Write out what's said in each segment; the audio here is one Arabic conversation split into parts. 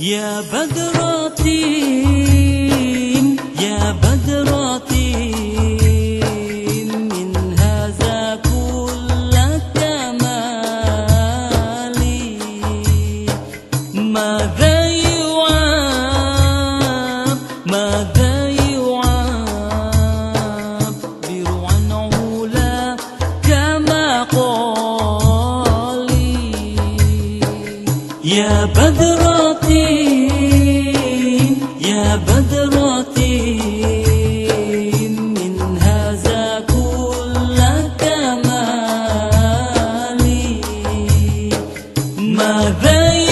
يا بدر يا بدرة من هذا كل كمالي ماذا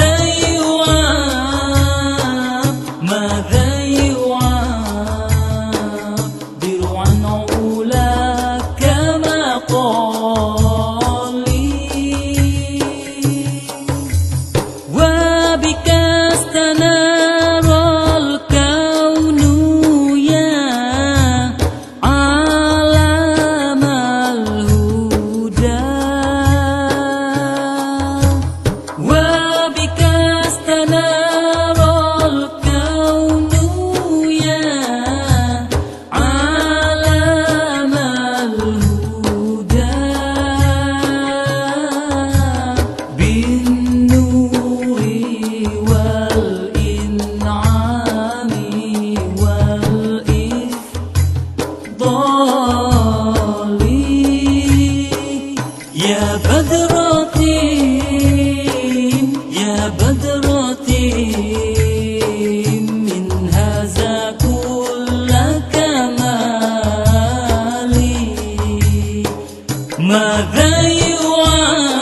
ganha. you are.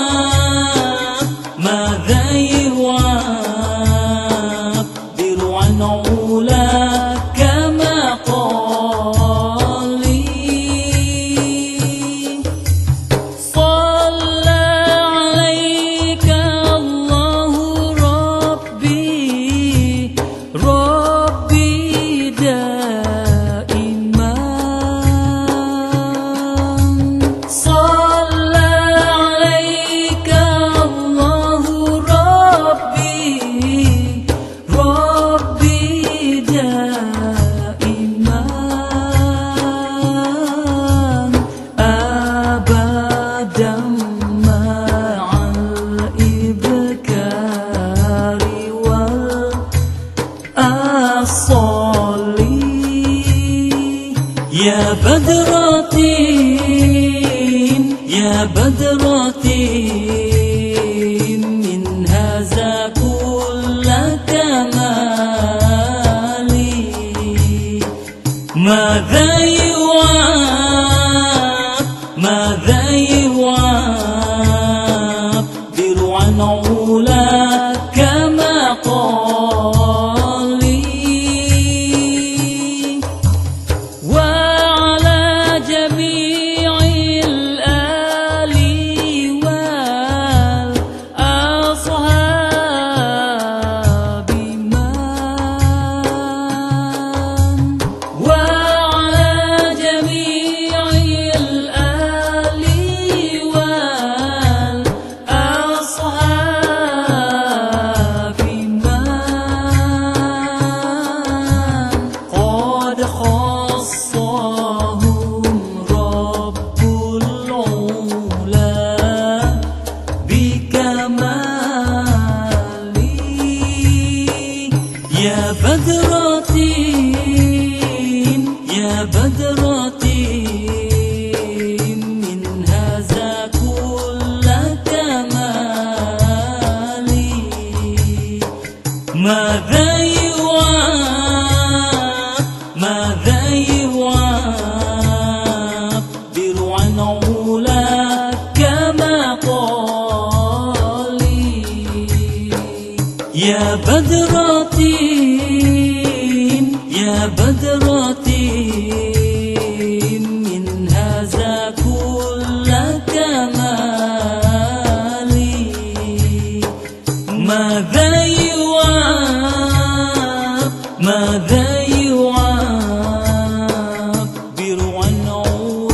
بدراتين يا بدراتين من هذا كل كمالي. ماذا يوعد ماذا ماذا يعبر عن علاك مقالي يا بدرتي يا بدرتي know.